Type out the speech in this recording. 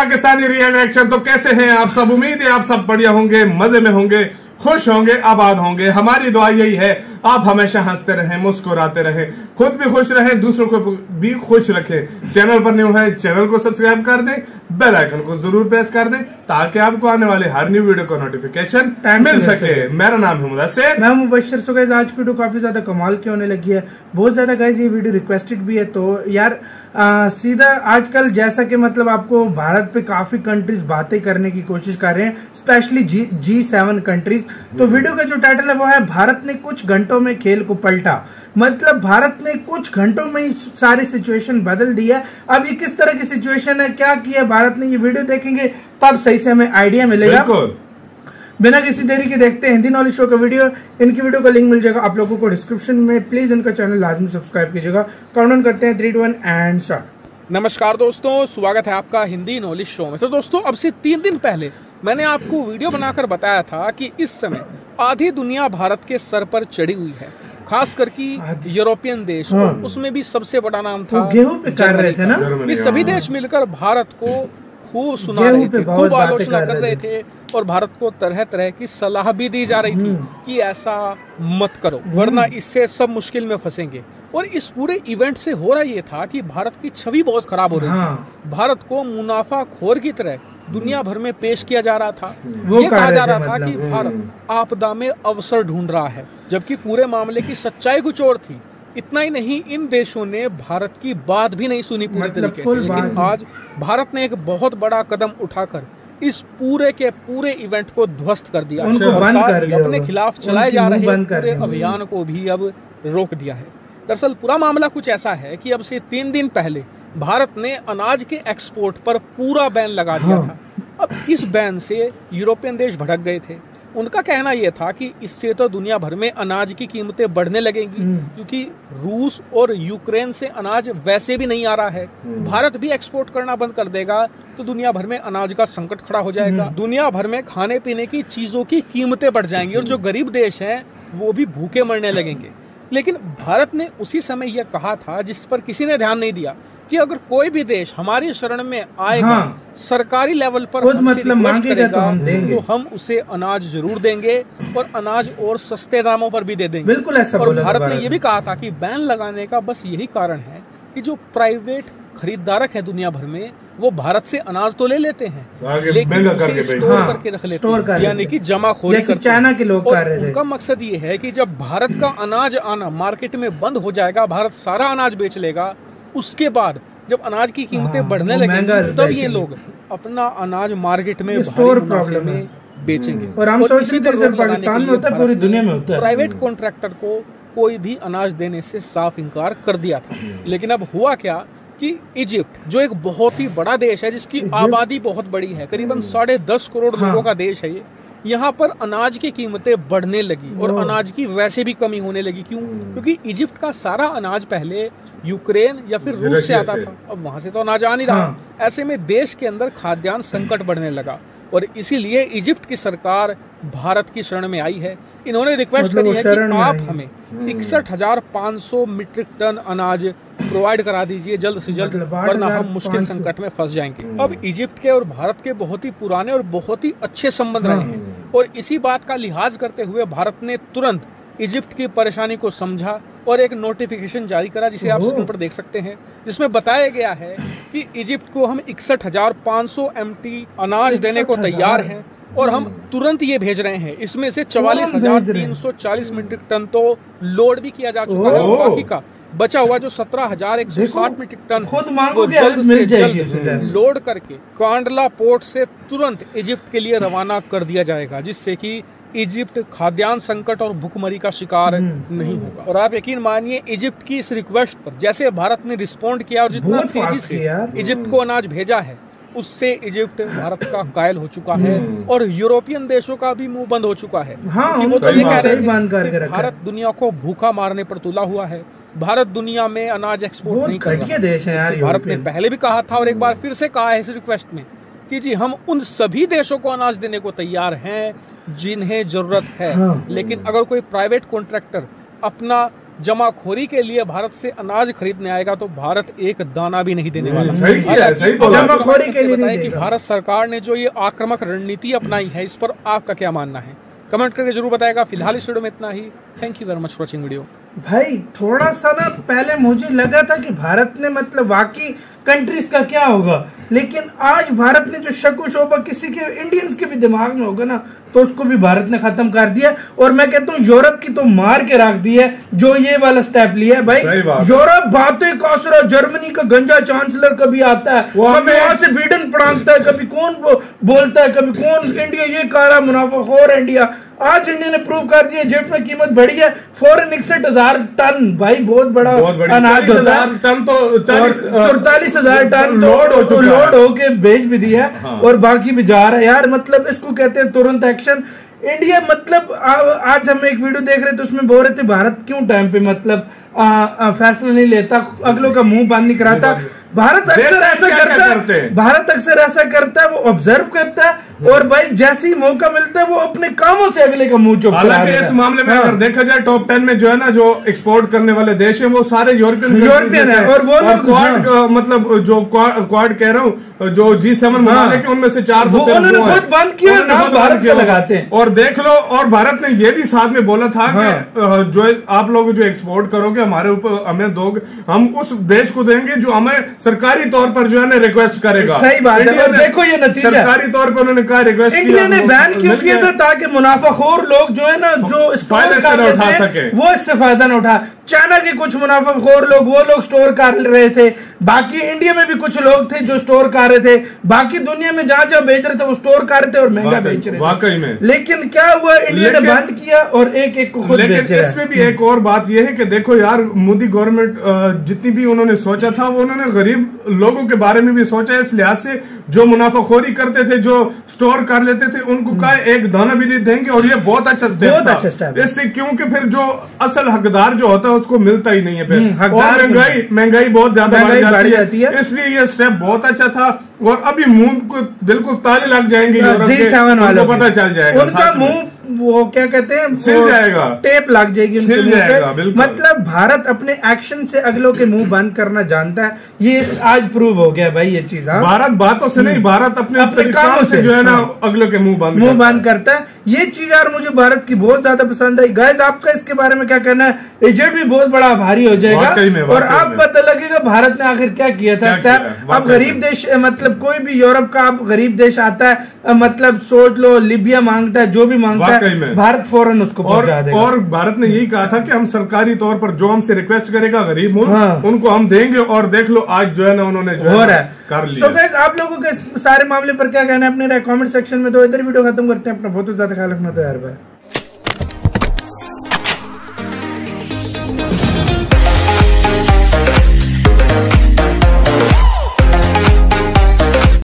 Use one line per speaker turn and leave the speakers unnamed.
Pakistani real action तो कैसे हैं? आप सब उम्मीद है आप सब बढ़िया होंगे, मज़े में होंगे, खुश होंगे, आबाद होंगे। हमारी दुआ यही है, आप हमेशा हँसते रहें, मुस्कुराते रहें। खुद भी खुश रहें, दूसरों को भी खुश रखें। चैनल पर न्यू है, चैनल को सब्सक्राइब कर दें। बेल आइकन को ज़रूर प्रेस कर दें ताकि आपको आने वाले हर न्यू वीडियो का नोटिफिकेशन मिल सके। मेरा नाम है मुदस्सिर।
मैं मुबशर सो गाइस आज की वीडियो काफ़ी ज़्यादा कमाल की होने लगी है। बहुत ज़्यादा गाइस ये वीडियो रिक्वेस्टेड भी है। तो यार आ, सीधा आजकल जैसा कि मतलब आपको भारत पे काफ़ी कंट्रीज़ बातें करने की कोशिश कर रहे हैं specially G G seven countries तो वीडियो का जो टाइटल है वो है भारत ने कुछ घंटों में खेल को पलटा। मतलब भारत ने कुछ घंटों में ही सारी सिचुएशन बदल दी है। अब ये किस तरह की सिचुएशन है क्या किया भारत ने ये वीडियो देखेंगे तब सही से हमें आइडिया मिलेगा। बिना किसी देरी के देखते हैं हिंदी नॉलेज शो का वीडियो इनकी वीडियो का लिंक मिल जाएगा आप लोगों को डिस्क्रिप्शन में। प्लीज़ इनका चैनल लाजमी सब्सक्राइब कीजिएगा। काउंट करते हैं three two one and start
नमस्कार दोस्तों स्वागत है आपका हिंदी नॉलेज शो में। तो दोस्तों अब से तीन दिन पहले मैंने आपको वीडियो बनाकर बताया था कि इस समय आधी दुनिया भारत के सर पर चढ़ी हुई है। खास करके यूरोपियन देश
हाँ।
उसमें भी सबसे बड़ा नाम था
गेहूँ पे कर रहे थे ना
ये सभी
हाँ।
देश मिलकर भारत को खूब सुना रहे थे खूब आलोचना
कर रहे
थे और भारत को तरह तरह की सलाह भी दी जा रही थी
हम्म।
कि ऐसा मत करो वरना इससे सब मुश्किल में फंसेंगे और इस पूरे इवेंट से हो रहा ये था कि भारत की छवि बहुत खराब हो रही
हाँ।
थी भारत को मुनाफा खोर की तरह दुनिया भर में पेश किया जा रहा था।
वो
ये
कहा
जा रहा था कि
मतलब।
भारत आपदा में अवसर ढूंढ रहा है जबकि पूरे मामले की सच्चाई कुछ और थी। इतना ही नहीं इन देशों ने भारत की बात भी नहीं सुनी पूरी
मतलब
तरीके से। लेकिन आज भारत ने एक बहुत बड़ा कदम उठाकर इस पूरे के पूरे इवेंट को ध्वस्त कर दिया और साथ ही अपने खिलाफ चलाए जा रहे पूरे अभियान को भी अब रोक दिया है। दरअसल पूरा मामला कुछ ऐसा है कि अब से तीन दिन पहले भारत ने अनाज के एक्सपोर्ट पर पूरा बैन लगा दिया
हाँ।
था। अब इस बैन से यूरोपियन देश भड़क गए थे। उनका कहना यह था कि इससे तो दुनिया भर में अनाज की कीमतें बढ़ने लगेंगी
हम्म।
क्योंकि रूस और यूक्रेन से अनाज वैसे भी नहीं आ रहा है। भारत भी एक्सपोर्ट करना बंद कर देगा तो दुनिया भर में अनाज का संकट खड़ा हो जाएगा।
हम्म।
दुनिया भर में खाने पीने की चीज़ों की कीमतें बढ़ जाएँगी और जो गरीब देश हैं वो भी भूखे मरने लगेंगे। लेकिन भारत ने उसी समय यह कहा था जिस पर किसी ने ध्यान नहीं दिया। कि अगर कोई भी देश हमारी शरण में आएगा
हाँ।
सरकारी लेवल पर
मतलब मांगेगा तो हम देंगे।
तो हम उसे अनाज ज़रूर देंगे और अनाज और सस्ते दामों पर भी दे देंगे
बिल्कुल ऐसा
और भारत ने ये भी कहा था कि बैन लगाने का बस यही कारण है कि जो प्राइवेट खरीदारक है दुनिया भर में वो भारत से अनाज तो ले लेते हैं लेकिन उसे
करके
स्टोर
हाँ,
करके रख लेते हैं यानी कि जमाखोरी
जैसे
करते
चाइना के लोग
और। उनका मकसद ये है कि जब भारत का अनाज आना मार्केट में बंद हो जाएगा भारत सारा अनाज बेच लेगा उसके बाद जब अनाज की कीमतें
हाँ,
बढ़ने लगेंगी तब ये लोग अपना अनाज मार्केट में
स्टोर प्रॉब्लम
में बेचेंगे।
और हम सोच
इसी
पाकिस्तान में होता है पूरी दुनिया में होता है।
प्राइवेट कॉन्ट्रैक्टर को कोई भी अनाज देने से साफ़ इनकार कर दिया था। लेकिन अब हुआ क्या कि इजिप्ट जो एक बहुत ही बड़ा देश है जिसकी आबादी बहुत बड़ी है करीबन साढ़े दस करोड़
हाँ।
लोगों का देश है ये। यहाँ पर अनाज की कीमतें बढ़ने लगी और अनाज की वैसे भी कमी होने लगी। क्यों? क्योंकि इजिप्ट का सारा अनाज पहले यूक्रेन या फिर रूस से आता। था। अब वहाँ से तो अनाज आ नहीं रहा।
हाँ।
ऐसे में देश के अंदर खाद्यान्न संकट बढ़ने लगा और इसीलिए इजिप्ट की सरकार भारत की शरण में आई है। इन्होंने रिक्वेस्ट
मतलब
करी है कि आप हमें इकसठ हज़ार पाँच सौ मीट्रिक टन अनाज प्रोवाइड करा दीजिए जल्द से जल्द
मतलब
वरना हम मुश्किल संकट में फंस जाएँगे। अब इजिप्ट के और भारत के बहुत ही पुराने और बहुत ही अच्छे संबंध रहे हैं। और इसी बात का लिहाज करते हुए भारत ने तुरंत इजिप्ट की परेशानी को समझा। और एक नोटिफिकेशन जारी करा जिसे आप स्क्रीन पर देख सकते हैं जिसमें बताया गया है कि इजिप्ट को हम इकसठ हज़ार पाँच सौ अनाज देने को तैयार हैं और हम तुरंत ये भेज रहे हैं। इसमें से चवालीस हज़ार तीन सौ चालीस मीट्रिक टन तो लोड भी किया जा चुका है बाकी का बचा हुआ जो सत्रह हज़ार एक सौ साठ मीट्रिक टन वो जल्द से जल्द लोड करके कांडला पोर्ट से तुरंत इजिप्ट के लिए रवाना कर दिया जाएगा जिससे कि इजिप्ट खाद्यान्न संकट और भुखमरी का शिकार
हम्म।
नहीं होगा। और आप यकीन मानिए इजिप्ट की इस रिक्वेस्ट पर जैसे भारत ने रिस्पॉन्ड किया और जितना तेज़ी से इजिप्ट को अनाज भेजा है उससे इजिप्ट भारत का कायल हो चुका है और यूरोपियन देशों का भी मुँह बंद हो चुका है।
हाँ,
वो तो ये कह रहे थे
है।
भारत दुनिया को भूखा मारने पर तुला हुआ है भारत दुनिया में अनाज एक्सपोर्ट नहीं कर रहा
देश है यार
तो भारत ने पहले भी कहा था और एक बार फिर से कहा है इस रिक्वेस्ट में कि जी हम उन सभी देशों को अनाज देने को तैयार हैं जिन्हें ज़रूरत है।
हाँ।
लेकिन अगर कोई प्राइवेट कॉन्ट्रैक्टर अपना जमाखोरी के लिए भारत से अनाज खरीदने आएगा तो भारत एक दाना भी नहीं देने वाला।
सही किया है, सही
जमाखोरी के लिए
बताया कि भारत सरकार ने जो ये आक्रामक रणनीति अपनाई है इस पर आपका क्या मानना है? कमेंट करके ज़रूर बताएगा। फ़िलहाल इस वीडियो में इतना ही। Thank you very much watching video
भाई थोड़ा सा ना पहले मुझे लगा था कि भारत ने मतलब वाकई कंट्रीज़ का क्या होगा? लेकिन आज भारत ने जो शक शोभा किसी के इंडियंस के भी दिमाग में होगा ना तो उसको भी भारत ने खत्म कर दिया। और मैं कहता हूँ यूरोप की तो मार के रख दी है जो ये वाला स्टेप लिया है भाई।
है।
यूरोप बातें कासरा जर्मनी का गंजा चांसलर कभी आता है। कभी
हमें-
वहाँ से बीडन पढ़ाता है कभी कौन बोलता है कभी कौन इंडिया ये काला मुनाफाखोर इंडिया आज इंडिया ने प्रूव कर दिया जेट में कीमत बढ़ी है। फ़ौरन इकसठ हज़ार टन भाई बहुत बड़ा अनाज है।
टन तो चालीस
चौतालीस हज़ार टन
लोड हो चुका
लोड होके बेच भी दिया है
हाँ।
और बाकी भी जा रहा है। यार मतलब इसको कहते हैं तुरंत एक्शन इंडिया मतलब आ- आज हम एक वीडियो देख रहे थे उसमें बोल रहे थे भारत क्यों टाइम पे मतलब फैसला नहीं लेता अगलों का मुँह बंद नहीं कराता भारत अक्सर ऐसा करता है भारत अक्सर ऐसा करता है वो ऑब्ज़र्व करता है और भाई जैसे ही मौका मिलता है वो अपने कामों से अगले का मुँह चुप
हालाँकि इस मामले में
हाँ।
अगर देखा जाए टॉप टेन में जो है ना जो एक्सपोर्ट करने वाले देश हैं वो सारे यूरोपियन
यूरोपियन है, और वो
क्वाड
हाँ।
मतलब जो क्वाड कह रहा हूँ जो जी सेवन ममालिक उनमें से चार
उन्होंने खुद बंद किया, नाम भारत
बंद
लगाते हैं।
और देख लो और भारत ने ये भी साथ में बोला था
हाँ।
कि जो आप लोग जो एक्सपोर्ट करोगे हमारे ऊपर हमें दोगे हम उस देश को देंगे जो हमें सरकारी तौर पर जो है ना रिक्वेस्ट करेगा
सही बात है, और देखो ये नतीजा।
सरकारी तौर पर उन्होंने कहा रिक्वेस्ट
इंडिया ने बैन क्यों किया था ताकि मुनाफाखोर लोग जो है ना जो
फ़ायदा उठा सके।
वो इससे फ़ायदा ना उठा चाइना के कुछ मुनाफाखोर लोग वो लोग स्टोर कर रहे थे। बाकी इंडिया में भी कुछ लोग थे जो स्टोर कर रहे थे। बाकी दुनिया में जहाँ जहाँ बेच रहे थे वो स्टोर कर रहे थे और महँगा बेच रहे थे।
वाकई में।
लेकिन क्या हुआ? इंडिया ने बंद किया और एक एक को खुद
लेकिन इसमें भी एक और बात यह है कि देखो यार मोदी गवर्नमेंट जितनी भी उन्होंने सोचा था वो उन्होंने गरीब लोगों के बारे में भी सोचा है। इस लिहाज से जो मुनाफाखोरी करते थे जो स्टोर कर लेते थे उनको का एक दाना भी नहीं देंगे और ये बहुत अच्छा स्टेप
बहुत अच्छा स्टेप
इससे क्योंकि फिर जो असल हकदार जो होता है उसको मिलता ही नहीं है फिर।
हम्म,
महँगाई महँगाई बहुत ज़्यादा बढ़
महँगाई
जाती
है।
इसलिए ये स्टेप बहुत अच्छा था। और अभी मुँह को बिल्कुल ताले लग जाएँगे यूरोप
जी सेवन वालों
पता चल जाएगा
उनका मुँह वो क्या कहते हैं
सिल जाएगा।
टेप लग जाएगी
सिल जाएगा, बिल्कुल।
मतलब भारत अपने एक्शन से अगलों के मुँह बंद करना जानता है। ये आज प्रूव हो गया भाई ये चीज़ हाँ।
भारत बातों से नहीं भारत अपने
अपने कामों
से। जो है ना
हाँ।
अगले के मुँह बंद
मुँह बंद करता है। ये चीज़ यार मुझे भारत की बहुत ज़्यादा पसंद आई। गाइस आपका इसके बारे में क्या कहना है? इजेंट भी बहुत बड़ा आभारी हो जाएगा। और आप पता लगेगा भारत ने आखिर क्या किया था? अब गरीब देश मतलब कोई भी यूरोप का आप गरीब देश आता है मतलब सोच लो लिबिया माँगता है जो भी माँगता है भारत फ़ौरन उसको
और
देगा।
और भारत ने यही कहा था कि हम सरकारी तौर पर जो हमसे रिक्वेस्ट करेगा गरीब मुल्क
हाँ।
उनको हम देंगे और देख लो आज जो है ना उन्होंने जो
हो
है
रहा है।
कर लिया।
गाइस आप लोगों के सारे मामले पर क्या कहना है? अपने कमेंट सेक्शन में तो इधर वीडियो खत्म करते हैं अपना बहुत ज़्यादा ख्याल रखना तो यार भाई।